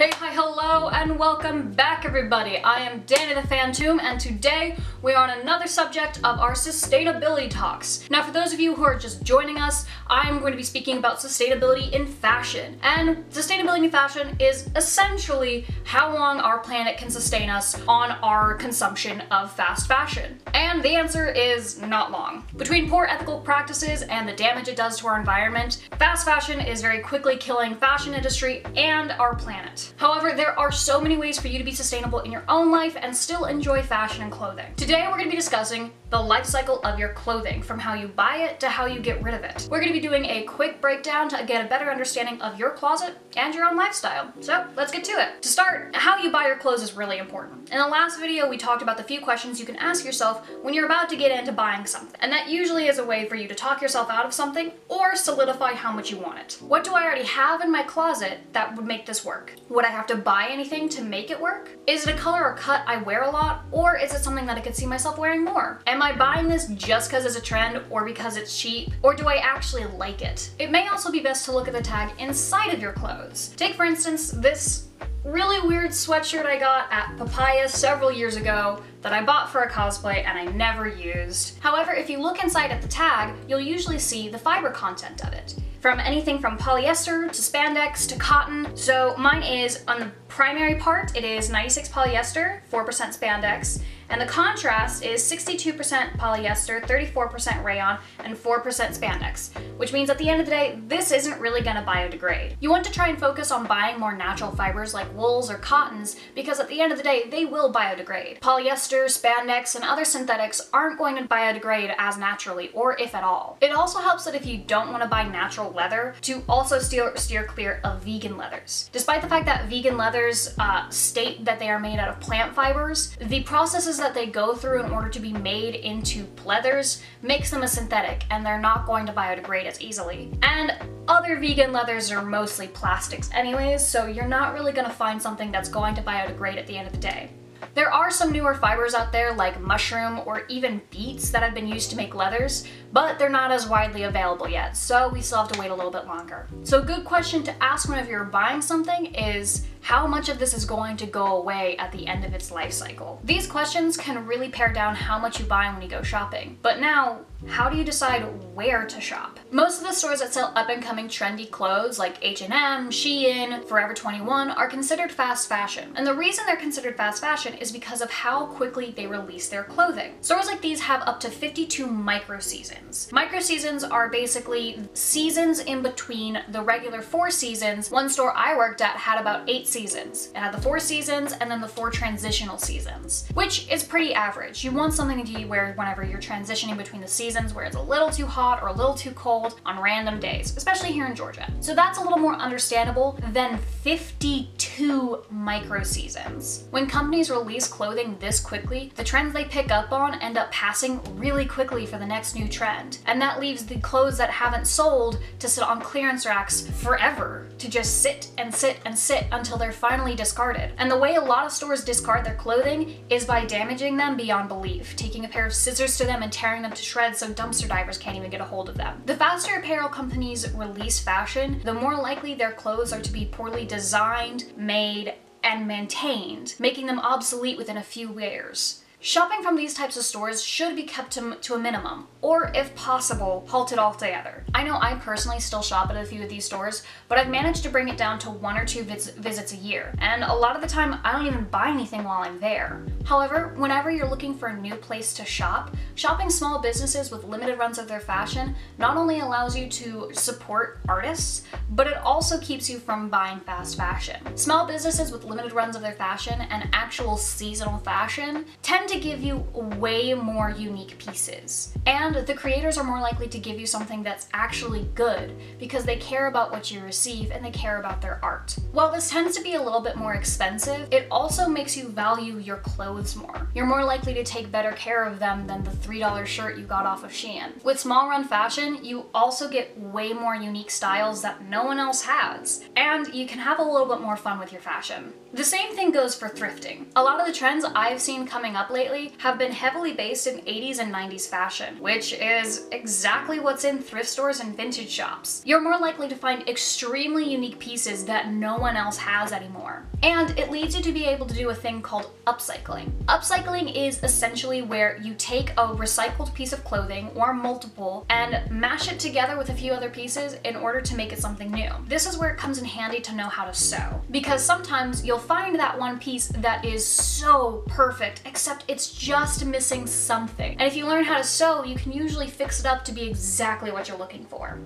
Hey, hi, hello, and welcome back everybody. I am Danny the Phantom, and today we are on another subject of our sustainability talks. Now for those of you who are just joining us, I'm going to be speaking about sustainability in fashion. And sustainability in fashion is essentially how long our planet can sustain us on our consumption of fast fashion. And the answer is not long. Between poor ethical practices and the damage it does to our environment, fast fashion is very quickly killing fashion industry and our planet. However, there are so many ways for you to be sustainable in your own life and still enjoy fashion and clothing. Today we're going to be discussing the life cycle of your clothing, from how you buy it to how you get rid of it. We're going to be doing a quick breakdown to get a better understanding of your closet and your own lifestyle. So let's get to it. To start, how you buy your clothes is really important. In the last video, we talked about the few questions you can ask yourself when you're about to get into buying something. And that usually is a way for you to talk yourself out of something or solidify how much you want it. What do I already have in my closet that would make this work? Would I have to buy anything to make it work? Is it a color or cut I wear a lot, or is it something that I could see myself wearing more? Am I buying this just because it's a trend or because it's cheap, or do I actually like it? It may also be best to look at the tag inside of your clothes. Take for instance this really weird sweatshirt I got at Papaya several years ago that I bought for a cosplay and I never used. However, if you look inside at the tag, you'll usually see the fiber content of it from anything from polyester to spandex to cotton. So mine is on the primary part, it is 96 polyester, 4% spandex, and the contrast is 62% polyester, 34% rayon, and 4% spandex, which means at the end of the day, this isn't really gonna biodegrade. You want to try and focus on buying more natural fibers like wools or cottons because at the end of the day, they will biodegrade. Polyester, spandex, and other synthetics aren't going to biodegrade as naturally, or if at all. It also helps that if you don't want to buy natural leather, to also steer, steer clear of vegan leathers. Despite the fact that vegan leathers uh, state that they are made out of plant fibers, the processes that they go through in order to be made into pleathers makes them a synthetic and they're not going to biodegrade as easily. And other vegan leathers are mostly plastics anyways, so you're not really gonna find something that's going to biodegrade at the end of the day. There are some newer fibers out there like mushroom or even beets that have been used to make leathers, but they're not as widely available yet, so we still have to wait a little bit longer. So a good question to ask whenever you're buying something is, how much of this is going to go away at the end of its life cycle? These questions can really pare down how much you buy when you go shopping. But now, how do you decide where to shop? Most of the stores that sell up-and-coming trendy clothes like H&M, Shein, Forever 21 are considered fast fashion. And the reason they're considered fast fashion is because of how quickly they release their clothing. Stores like these have up to 52 micro seasons. Micro seasons are basically seasons in between the regular four seasons. One store I worked at had about eight seasons. It had the four seasons and then the four transitional seasons, which is pretty average. You want something to wear whenever you're transitioning between the seasons where it's a little too hot or a little too cold on random days, especially here in Georgia. So that's a little more understandable than 52 micro seasons. When companies release clothing this quickly, the trends they pick up on end up passing really quickly for the next new trend. And that leaves the clothes that haven't sold to sit on clearance racks forever, to just sit and sit and sit until they're finally discarded. And the way a lot of stores discard their clothing is by damaging them beyond belief, taking a pair of scissors to them and tearing them to shreds so dumpster divers can't even get a hold of them. The faster apparel companies release fashion, the more likely their clothes are to be poorly designed, made, and maintained, making them obsolete within a few wears. Shopping from these types of stores should be kept to, to, a minimum, or if possible, halted altogether. I know I personally still shop at a few of these stores, but I've managed to bring it down to one or two vis visits a year, and a lot of the time I don't even buy anything while I'm there. However, whenever you're looking for a new place to shop, shopping small businesses with limited runs of their fashion not only allows you to support artists, but it also keeps you from buying fast fashion. Small businesses with limited runs of their fashion and actual seasonal fashion tend to give you way more unique pieces. And the creators are more likely to give you something that's actually good because they care about what you receive and they care about their art. While this tends to be a little bit more expensive, it also makes you value your clothes more. You're more likely to take better care of them than the $3 shirt you got off of Shein. With small run fashion, you also get way more unique styles that no one else has, and you can have a little bit more fun with your fashion. The same thing goes for thrifting. A lot of the trends I've seen coming up lately lately have been heavily based in 80s and 90s fashion, which is exactly what's in thrift stores and vintage shops. You're more likely to find extremely unique pieces that no one else has anymore. And it leads you to be able to do a thing called upcycling. Upcycling is essentially where you take a recycled piece of clothing or multiple and mash it together with a few other pieces in order to make it something new. This is where it comes in handy to know how to sew because sometimes you'll find that one piece that is so perfect except it's just missing something. And if you learn how to sew, you can usually fix it up to be exactly what you're looking for.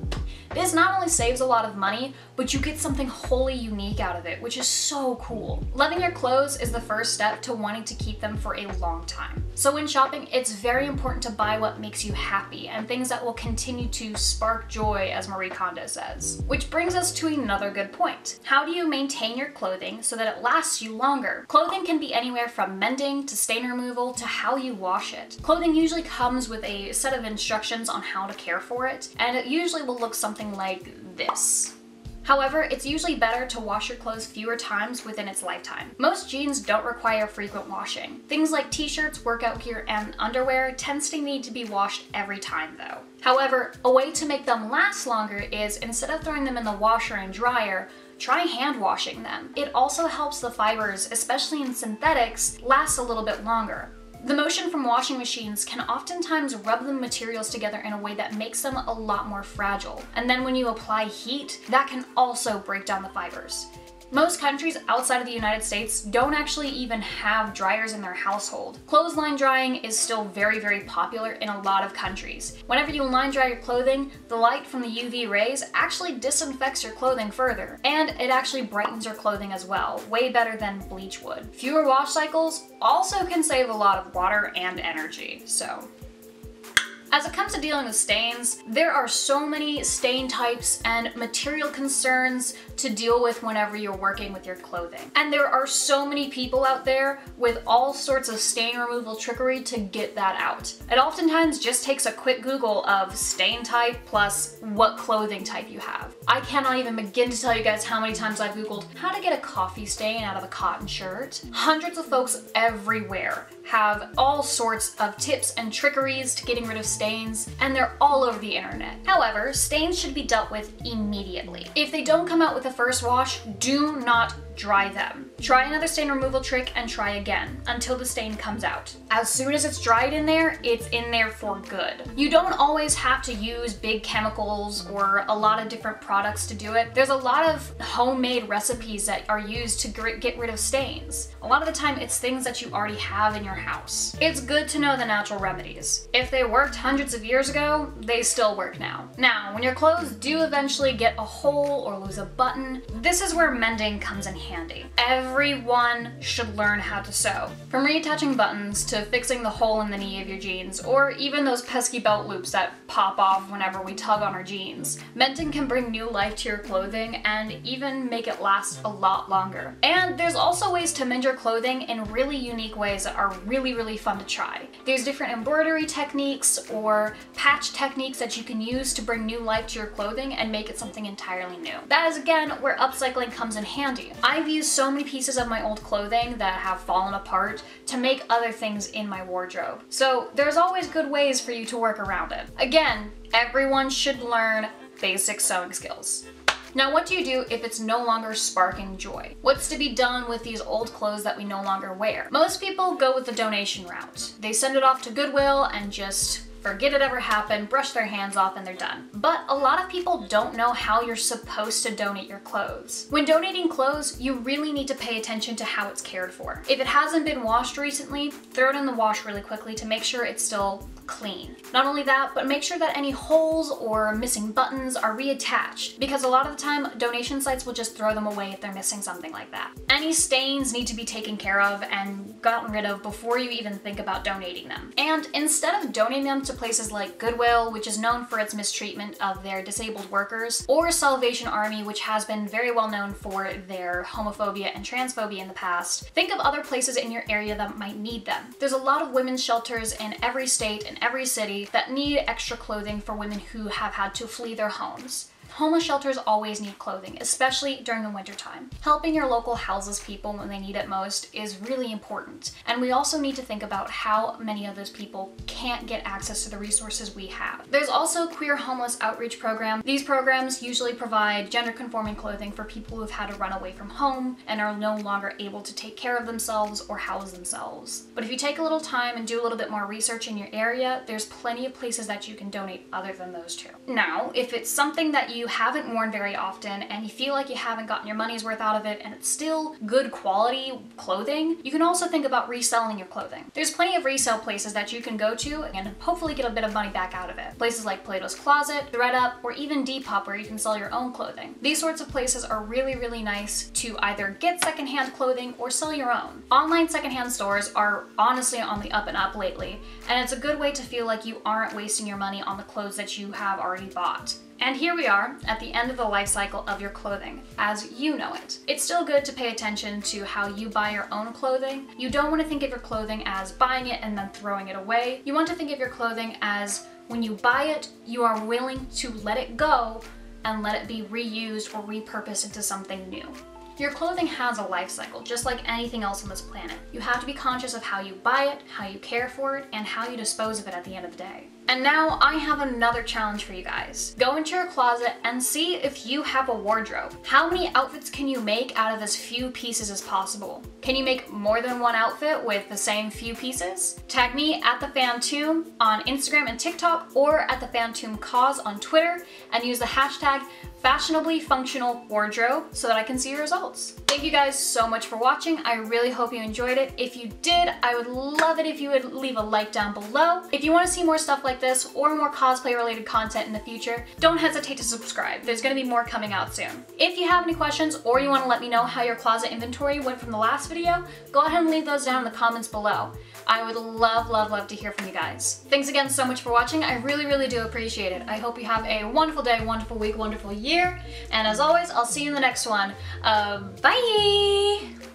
This not only saves a lot of money, but you get something wholly unique out of it, which is so cool. Loving your clothes is the first step to wanting to keep them for a long time. So when shopping, it's very important to buy what makes you happy and things that will continue to spark joy, as Marie Kondo says. Which brings us to another good point. How do you maintain your clothing so that it lasts you longer? Clothing can be anywhere from mending to stain removal to how you wash it. Clothing usually comes with a set of instructions on how to care for it, and it usually will look something something like this. However, it's usually better to wash your clothes fewer times within its lifetime. Most jeans don't require frequent washing. Things like t-shirts, workout gear, and underwear tends to need to be washed every time though. However, a way to make them last longer is instead of throwing them in the washer and dryer, try hand washing them. It also helps the fibers, especially in synthetics, last a little bit longer. The motion from washing machines can oftentimes rub the materials together in a way that makes them a lot more fragile. And then when you apply heat, that can also break down the fibers. Most countries outside of the United States don't actually even have dryers in their household. Clothesline drying is still very, very popular in a lot of countries. Whenever you line dry your clothing, the light from the UV rays actually disinfects your clothing further, and it actually brightens your clothing as well, way better than bleach would. Fewer wash cycles also can save a lot of water and energy, so as it comes to dealing with stains, there are so many stain types and material concerns to deal with whenever you're working with your clothing. And there are so many people out there with all sorts of stain removal trickery to get that out. It oftentimes just takes a quick Google of stain type plus what clothing type you have. I cannot even begin to tell you guys how many times I've Googled how to get a coffee stain out of a cotton shirt. Hundreds of folks everywhere have all sorts of tips and trickeries to getting rid of stains, and they're all over the internet. However, stains should be dealt with immediately. If they don't come out with a first wash, do not dry them. Try another stain removal trick and try again until the stain comes out. As soon as it's dried in there, it's in there for good. You don't always have to use big chemicals or a lot of different products to do it. There's a lot of homemade recipes that are used to get rid of stains. A lot of the time it's things that you already have in your house. It's good to know the natural remedies. If they worked hundreds of years ago, they still work now. Now, when your clothes do eventually get a hole or lose a button, this is where mending comes in handy. Everyone should learn how to sew. From reattaching buttons to fixing the hole in the knee of your jeans, or even those pesky belt loops that pop off whenever we tug on our jeans. Mending can bring new life to your clothing and even make it last a lot longer. And there's also ways to mend your clothing in really unique ways that are really, really fun to try. There's different embroidery techniques or patch techniques that you can use to bring new life to your clothing and make it something entirely new. That is again where upcycling comes in handy. I've used so many pieces of my old clothing that have fallen apart to make other things in my wardrobe. So there's always good ways for you to work around it. Again, everyone should learn basic sewing skills. Now what do you do if it's no longer sparking joy? What's to be done with these old clothes that we no longer wear? Most people go with the donation route. They send it off to Goodwill and just forget it ever happened, brush their hands off, and they're done. But a lot of people don't know how you're supposed to donate your clothes. When donating clothes, you really need to pay attention to how it's cared for. If it hasn't been washed recently, throw it in the wash really quickly to make sure it's still clean. Not only that, but make sure that any holes or missing buttons are reattached because a lot of the time donation sites will just throw them away if they're missing something like that. Any stains need to be taken care of and gotten rid of before you even think about donating them. And instead of donating them to places like Goodwill, which is known for its mistreatment of their disabled workers, or Salvation Army, which has been very well known for their homophobia and transphobia in the past, think of other places in your area that might need them. There's a lot of women's shelters in every state in every city that need extra clothing for women who have had to flee their homes. Homeless shelters always need clothing, especially during the wintertime. Helping your local houses people when they need it most is really important. And we also need to think about how many of those people can't get access to the resources we have. There's also queer homeless outreach program. These programs usually provide gender conforming clothing for people who've had to run away from home and are no longer able to take care of themselves or house themselves. But if you take a little time and do a little bit more research in your area, there's plenty of places that you can donate other than those two. Now, if it's something that you haven't worn very often and you feel like you haven't gotten your money's worth out of it and it's still good quality clothing, you can also think about reselling your clothing. There's plenty of resale places that you can go to and hopefully get a bit of money back out of it. Places like Plato's Closet, ThredUp, or even Depop where you can sell your own clothing. These sorts of places are really, really nice to either get secondhand clothing or sell your own. Online secondhand stores are honestly on the up and up lately, and it's a good way to feel like you aren't wasting your money on the clothes that you have already bought. And here we are at the end of the life cycle of your clothing, as you know it. It's still good to pay attention to how you buy your own clothing. You don't want to think of your clothing as buying it and then throwing it away. You want to think of your clothing as when you buy it, you are willing to let it go and let it be reused or repurposed into something new. Your clothing has a life cycle, just like anything else on this planet. You have to be conscious of how you buy it, how you care for it, and how you dispose of it at the end of the day. And now I have another challenge for you guys. Go into your closet and see if you have a wardrobe. How many outfits can you make out of as few pieces as possible? Can you make more than one outfit with the same few pieces? Tag me at the Fantomb on Instagram and TikTok or at the Fantomb Cause on Twitter and use the hashtag fashionably functional wardrobe so that I can see your results. Thank you guys so much for watching. I really hope you enjoyed it. If you did, I would love it if you would leave a like down below. If you want to see more stuff like this or more cosplay related content in the future, don't hesitate to subscribe. There's going to be more coming out soon. If you have any questions or you want to let me know how your closet inventory went from the last video, go ahead and leave those down in the comments below. I would love, love, love to hear from you guys. Thanks again so much for watching. I really, really do appreciate it. I hope you have a wonderful day, wonderful week, wonderful year. And as always, I'll see you in the next one. Uh, bye!